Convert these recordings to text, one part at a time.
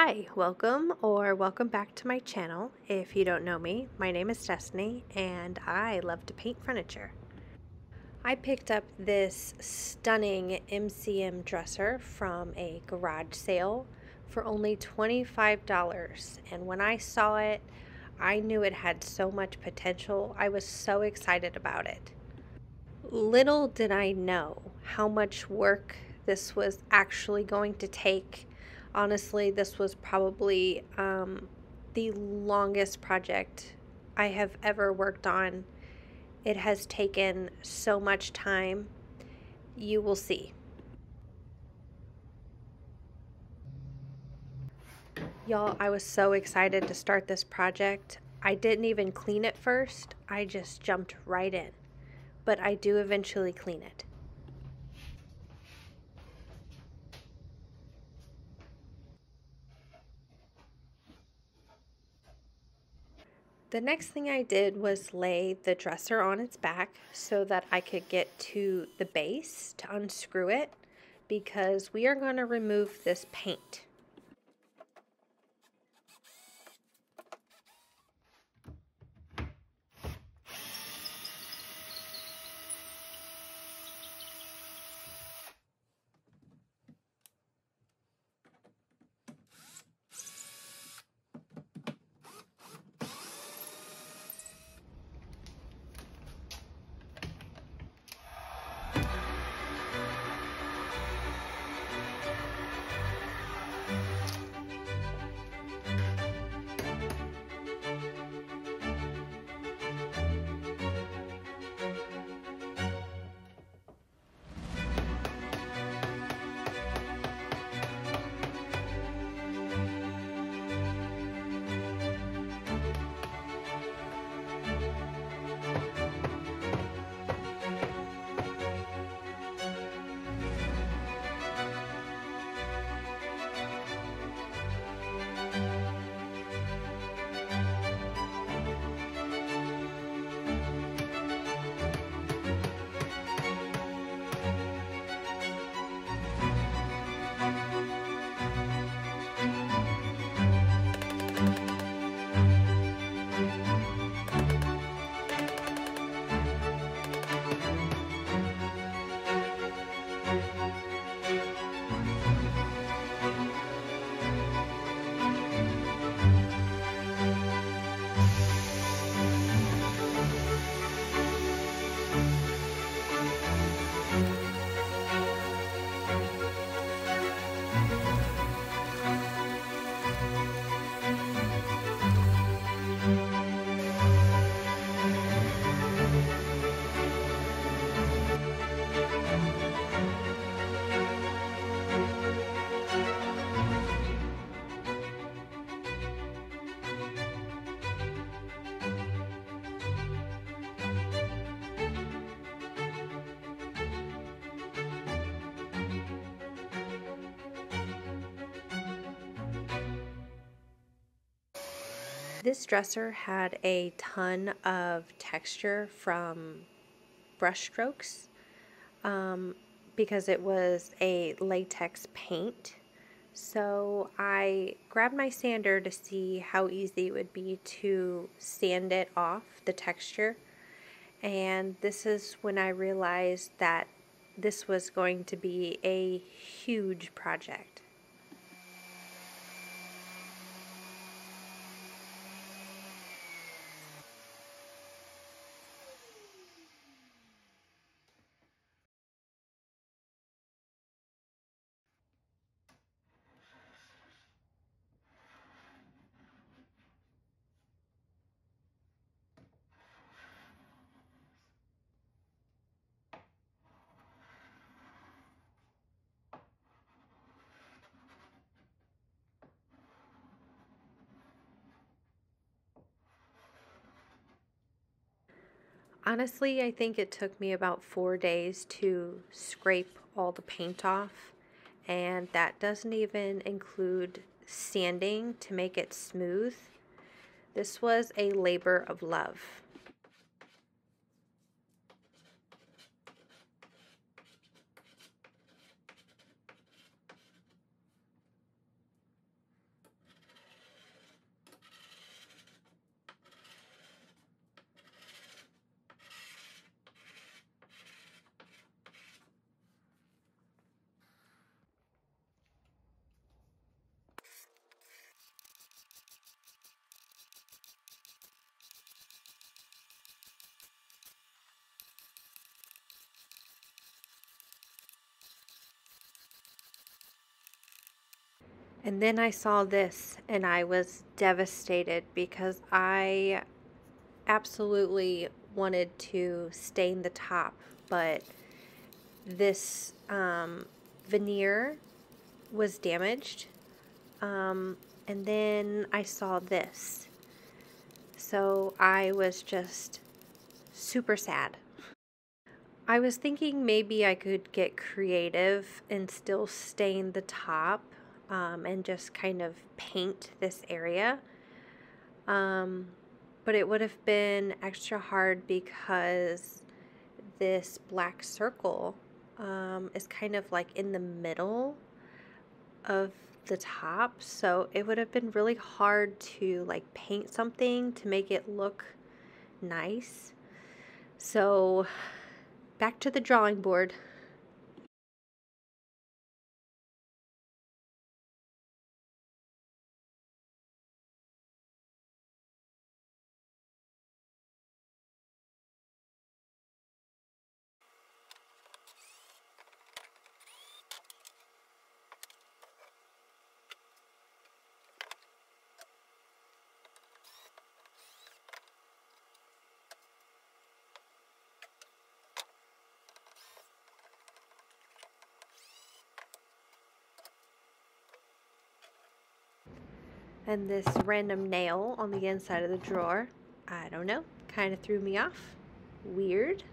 Hi, welcome or welcome back to my channel. If you don't know me, my name is Destiny and I love to paint furniture. I picked up this stunning MCM dresser from a garage sale for only $25 and when I saw it, I knew it had so much potential. I was so excited about it. Little did I know how much work this was actually going to take honestly, this was probably um, the longest project I have ever worked on. It has taken so much time. You will see. Y'all, I was so excited to start this project. I didn't even clean it first. I just jumped right in. But I do eventually clean it. The next thing I did was lay the dresser on its back so that I could get to the base to unscrew it because we are going to remove this paint. This dresser had a ton of texture from brush strokes um, because it was a latex paint. So I grabbed my sander to see how easy it would be to sand it off the texture. And this is when I realized that this was going to be a huge project. Honestly, I think it took me about four days to scrape all the paint off, and that doesn't even include sanding to make it smooth. This was a labor of love. And then I saw this and I was devastated because I absolutely wanted to stain the top, but this um, veneer was damaged. Um, and then I saw this. So I was just super sad. I was thinking maybe I could get creative and still stain the top um, and just kind of paint this area. Um, but it would have been extra hard because this black circle um, is kind of like in the middle of the top. So it would have been really hard to like paint something to make it look nice. So back to the drawing board and this random nail on the inside of the drawer. I don't know, kind of threw me off. Weird.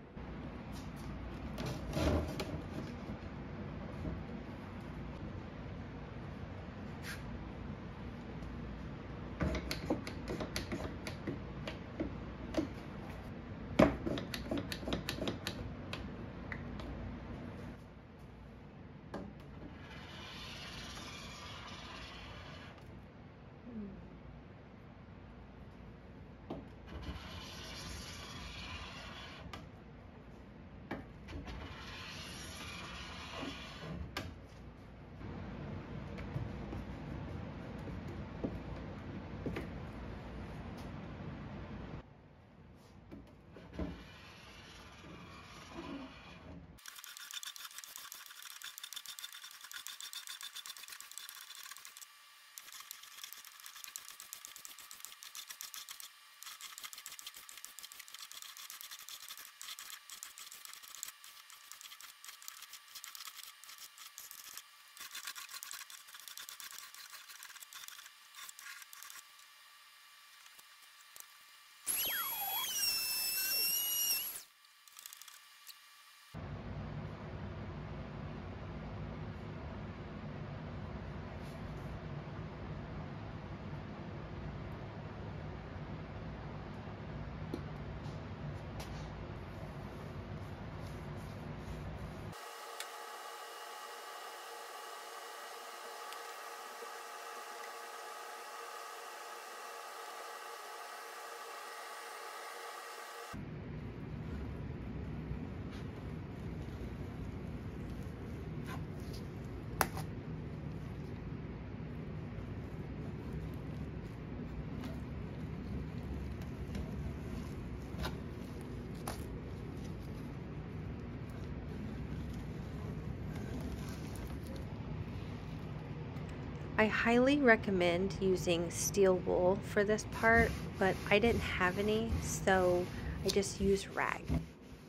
I highly recommend using steel wool for this part, but I didn't have any, so I just used rag.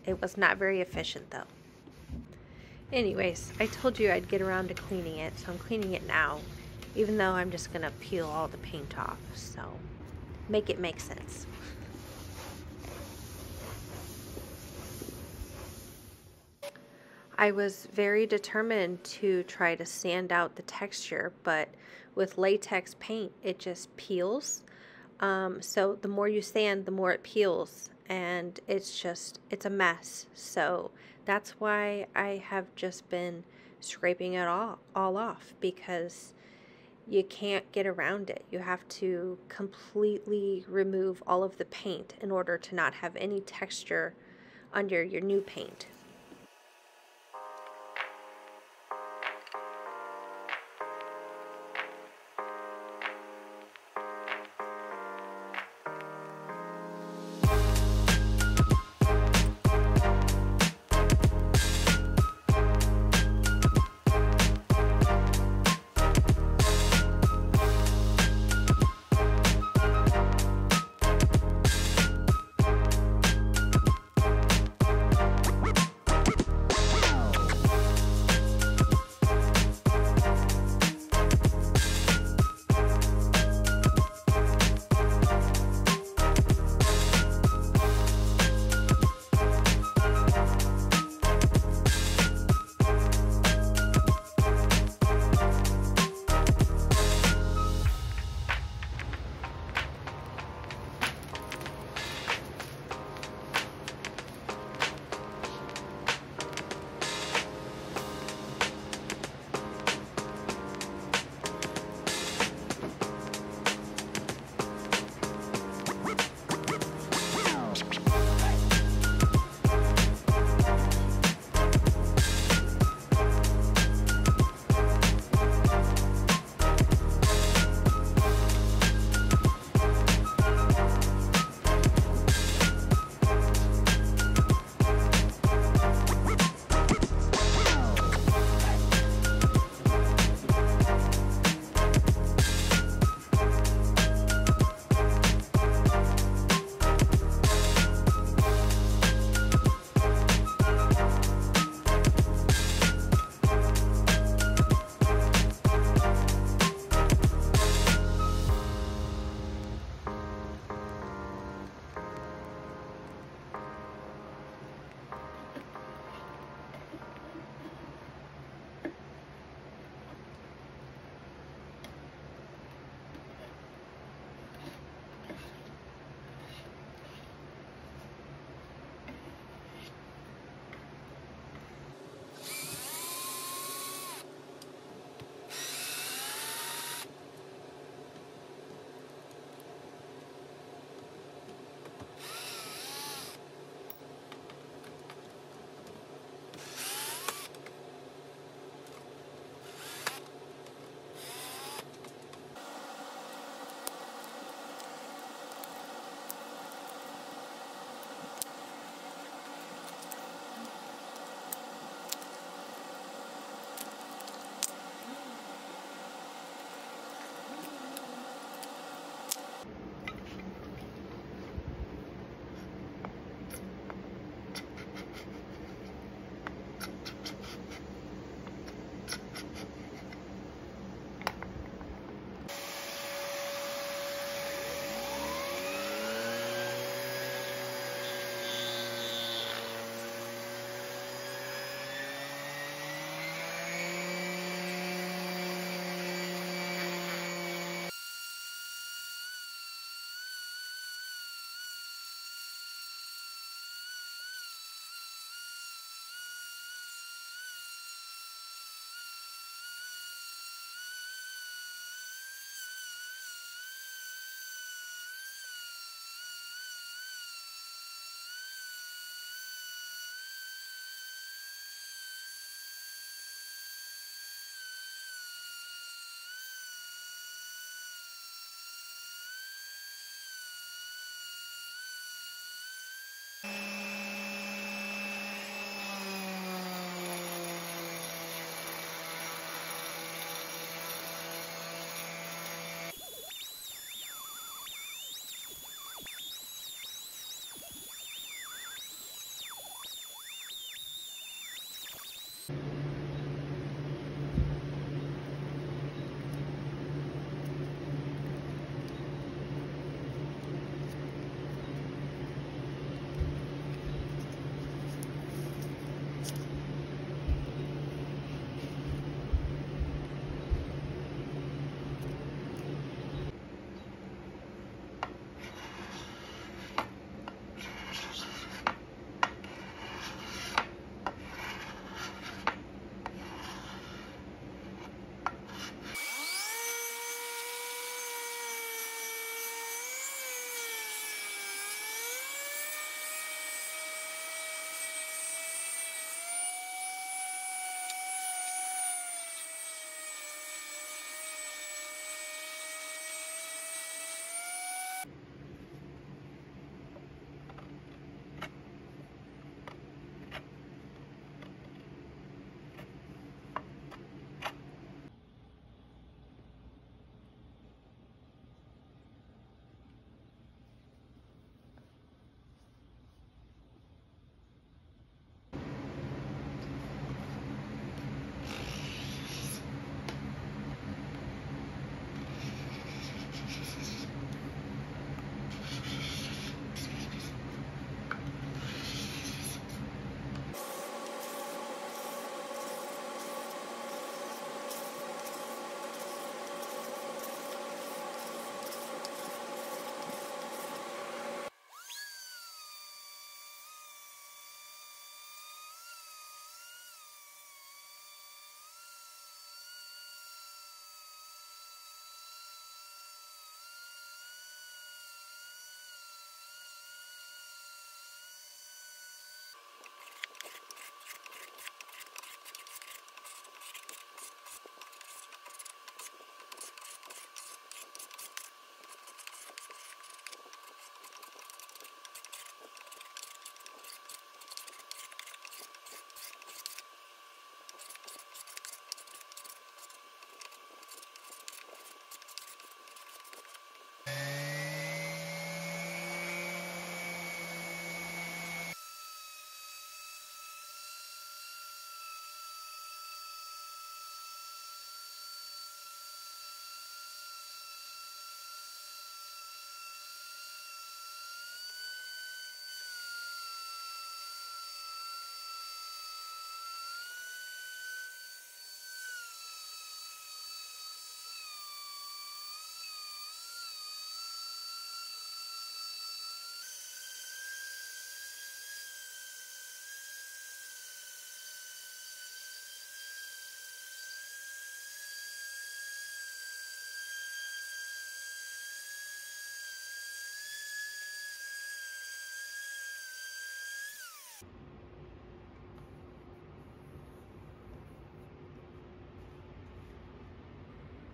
It was not very efficient though. Anyways, I told you I'd get around to cleaning it, so I'm cleaning it now, even though I'm just gonna peel all the paint off, so make it make sense. I was very determined to try to sand out the texture, but with latex paint, it just peels. Um, so the more you sand, the more it peels, and it's just, it's a mess. So that's why I have just been scraping it all, all off because you can't get around it. You have to completely remove all of the paint in order to not have any texture under your new paint.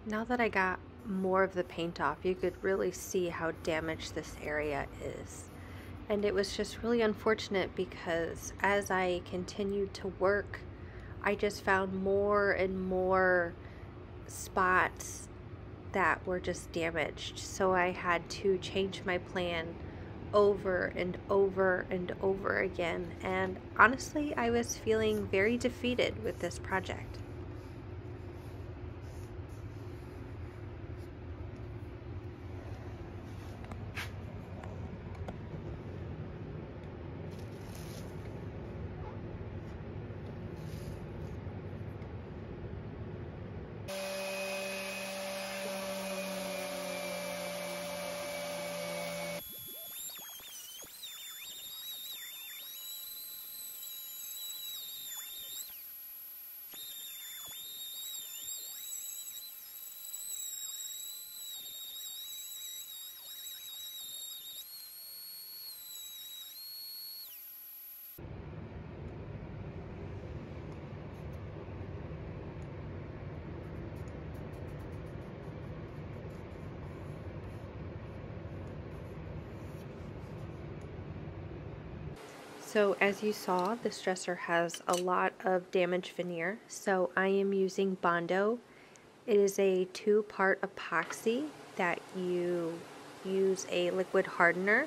Now that I got more of the paint off, you could really see how damaged this area is. And it was just really unfortunate because as I continued to work, I just found more and more spots that were just damaged. So I had to change my plan over and over and over again. And honestly, I was feeling very defeated with this project. So as you saw, this dresser has a lot of damaged veneer. So I am using Bondo. It is a two-part epoxy that you use a liquid hardener.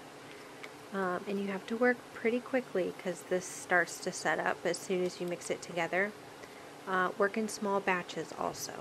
Um, and you have to work pretty quickly because this starts to set up as soon as you mix it together. Uh, work in small batches also.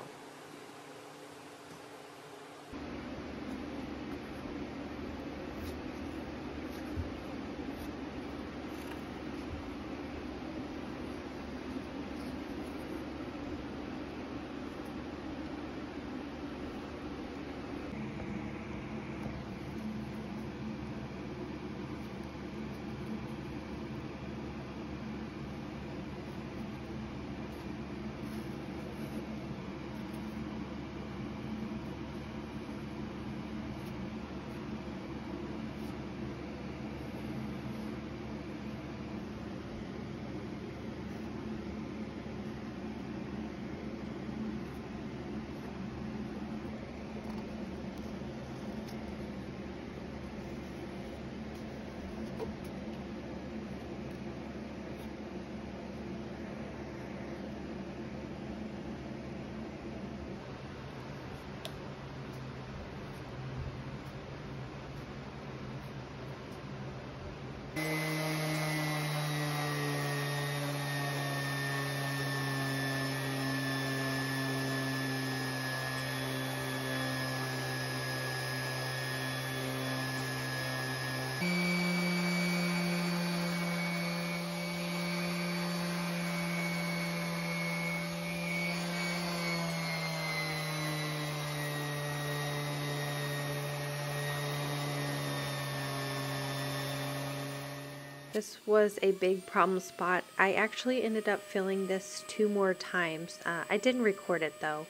This was a big problem spot. I actually ended up filling this two more times. Uh, I didn't record it though,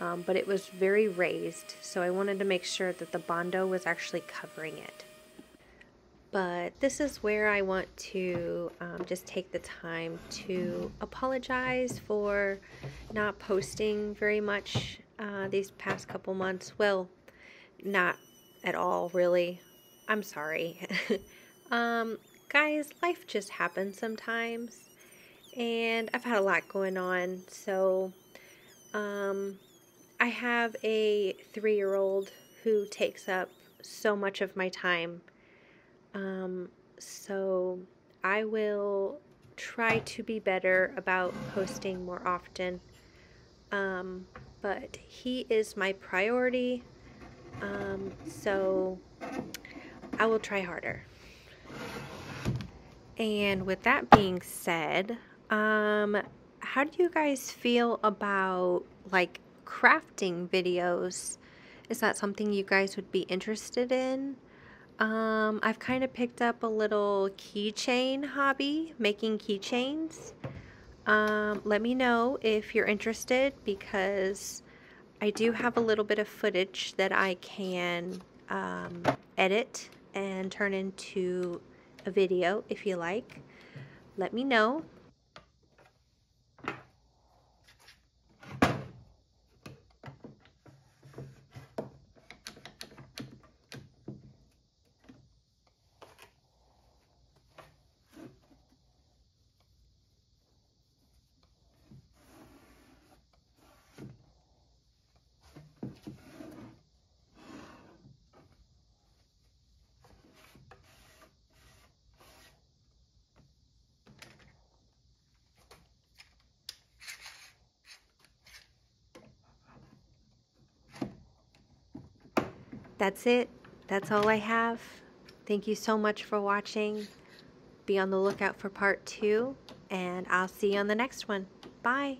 um, but it was very raised, so I wanted to make sure that the Bondo was actually covering it. But this is where I want to um, just take the time to apologize for not posting very much uh, these past couple months. Well, not at all, really. I'm sorry. um, guys, life just happens sometimes. And I've had a lot going on. So, um, I have a three year old who takes up so much of my time. Um, so, I will try to be better about posting more often. Um, but he is my priority. Um, so, I will try harder. And with that being said, um, how do you guys feel about like crafting videos? Is that something you guys would be interested in? Um, I've kind of picked up a little keychain hobby, making keychains. Um, let me know if you're interested because I do have a little bit of footage that I can um, edit and turn into a video if you like. Let me know. That's it. That's all I have. Thank you so much for watching. Be on the lookout for part two, and I'll see you on the next one. Bye.